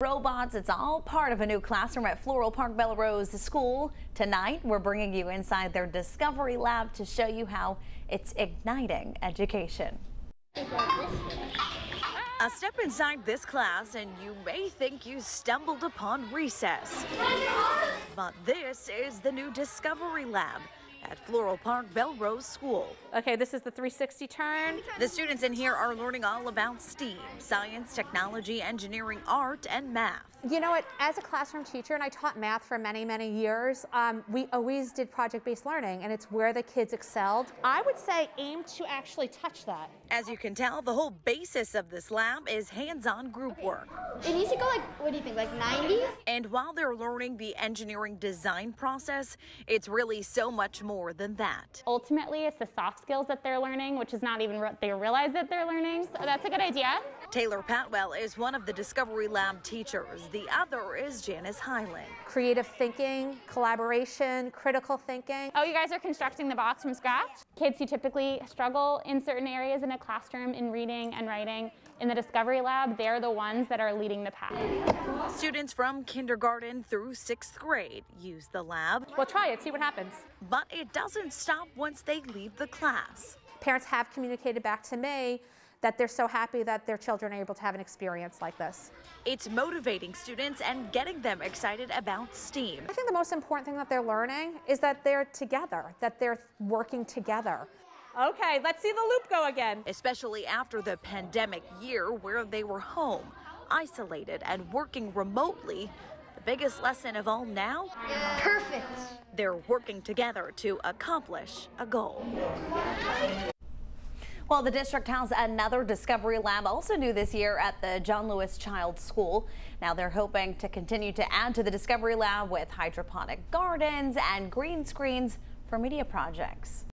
Robots, it's all part of a new classroom at Floral Park Bellerose School. Tonight, we're bringing you inside their Discovery Lab to show you how it's igniting education. A step inside this class and you may think you stumbled upon recess. But this is the new Discovery Lab at Floral Park Bellerose School. Okay, this is the 360 turn. The students in here are learning all about STEAM, science, technology, engineering, art, and math. You know what, as a classroom teacher, and I taught math for many, many years, um, we always did project-based learning, and it's where the kids excelled. I would say aim to actually touch that. As you can tell, the whole basis of this lab is hands-on group work. It needs to go like, what do you think, like 90? And while they're learning the engineering design process, it's really so much more than that. Ultimately, it's the soft skills that they're learning, which is not even what they realize that they're learning. So that's a good idea. Taylor Patwell is one of the Discovery Lab teachers. The other is Janice Highland. Creative thinking, collaboration, critical thinking. Oh, you guys are constructing the box from scratch? Kids who typically struggle in certain areas in a classroom in reading and writing, in the Discovery Lab, they're the ones that are leading the path. Students from kindergarten through sixth grade use the lab. Well, try it, see what happens. But it doesn't stop once they leave the class. Parents have communicated back to me that they're so happy that their children are able to have an experience like this. It's motivating students and getting them excited about STEAM. I think the most important thing that they're learning is that they're together, that they're working together. Okay, let's see the loop go again. Especially after the pandemic year where they were home, isolated and working remotely. The biggest lesson of all now? Perfect. They're working together to accomplish a goal. Well, the district has another Discovery Lab also new this year at the John Lewis Childs School. Now they're hoping to continue to add to the Discovery Lab with hydroponic gardens and green screens for media projects.